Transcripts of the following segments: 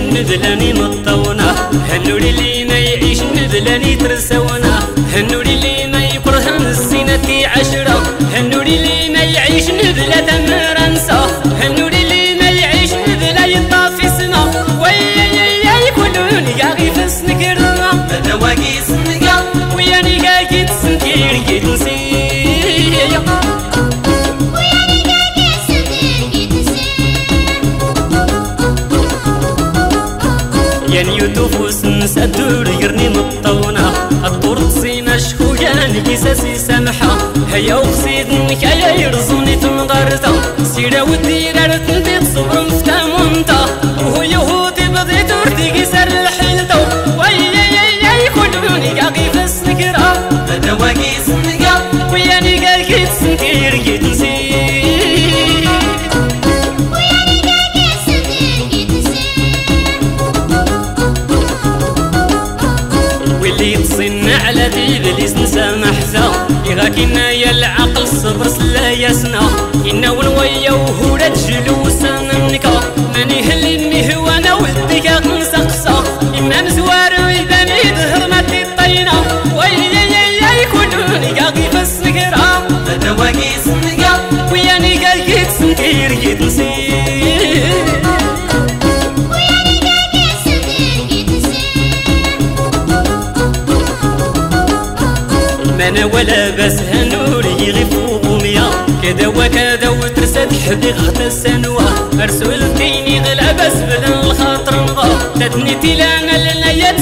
يعيش نذلاني نطونا هنوري ما يعيش نذلاني ترسونا هنولي لينا يا نيوتوف وسنس الدور يرني مطونة الدور تصينا شكوكان كيساسي سامحة. هيا وخسيد نكايا يرزوني تنغرتا سيرا وديرا تنتي تصبر مفتا مونتا وهو يهودي بدي تورتي كيسار الحيلتو ويا يا يا يكونوني كاقي فسنكرا أنا واقي سنقا وياني قال كي تسنكير كي تنسي يغاكينا يا العقل صبر سلا يسنا مانا ولا بس هنوري غيفو غمية كذا وكذا وترسد حبي غدا السنوة. أرسل ديني غلا بس بدن الخاطر نضا تدني تيلانا لنا يد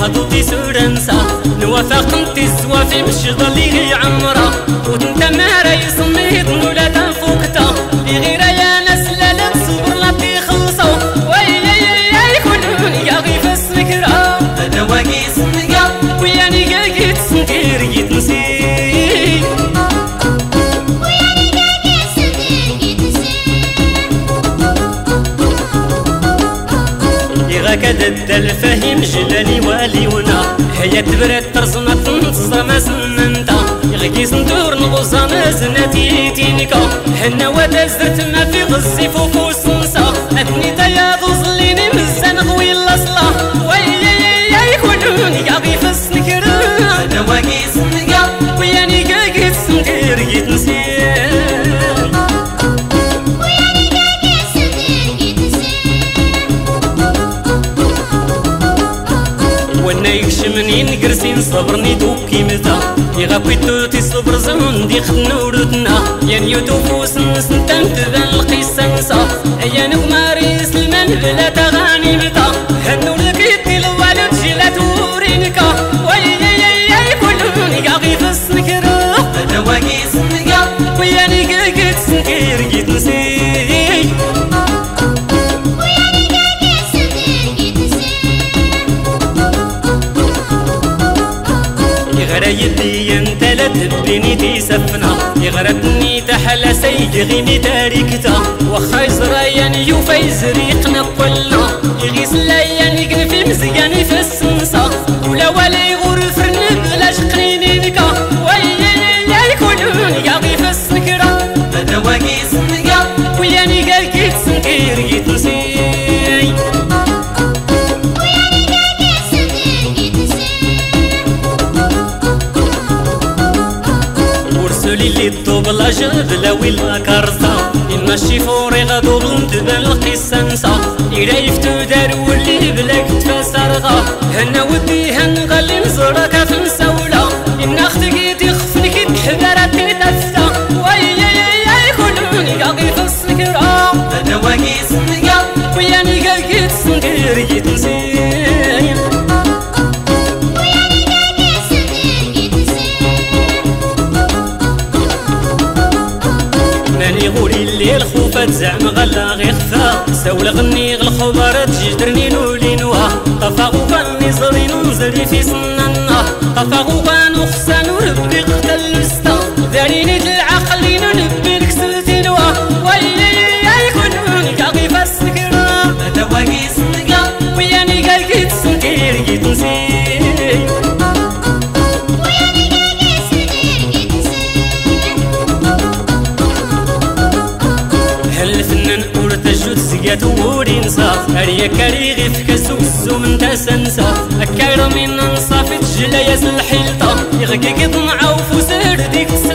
يوفي حضوتي سورنسا نوافق انتي الزوافي مش ضلي عمرا. وتنتا مارا يصميد دد الفهم جلالي والي ونا هيا تبرد ترزنا تنتصر ما سننتا يغاكي سندور نغوصا زناتي تينيكا هنا ودا زرت ما في غزي فوفو. يكشمني نقرسين صبرني دوكي متا يغاكوي توتي صبر زمن دي خنورتنا يا نيوتو فوس نسن تنتبان القصة نسا. يا نغماري سلمان بلا تغاني متا هنو لكيتي الوالد جيلا تورينكا. ويا يا يا يكونون يغاقي فسنكرا أنا واقي سنقا. يدي انت لا تبيني تيسفنا يغرتني تحلى سيد غيني تاريكتا وخا يزريان يوفا يزريقنا كلنا يغيس لايان يقن في مزيان في السنسا ولا ولا جاب لاوي الكارثة إما الشيفوري غادو بنتبان القصة نسا إلا يفتو دار واللي بلاك تفاسرغا هنا ودي هنغلي نزرك في مساولة إن أختك تخفني كي تحبارة تتفتا ويا يا يا يكونون يا غيف السكرة. أنا واقي سنقا وياني قال كي تسنكر يتنسي. زعم غلا غي خفا ساول غني غالخبر تجدرني نولي نوا طفا زرين نزري في سننا طفا غوبان وخسان وربي قتل الستا هريا كاري غيف كسوسو من تسنسا. أكار من نصافي تجلا يا الحيلطة يغكي قطمع وفوسر ديك تسلسا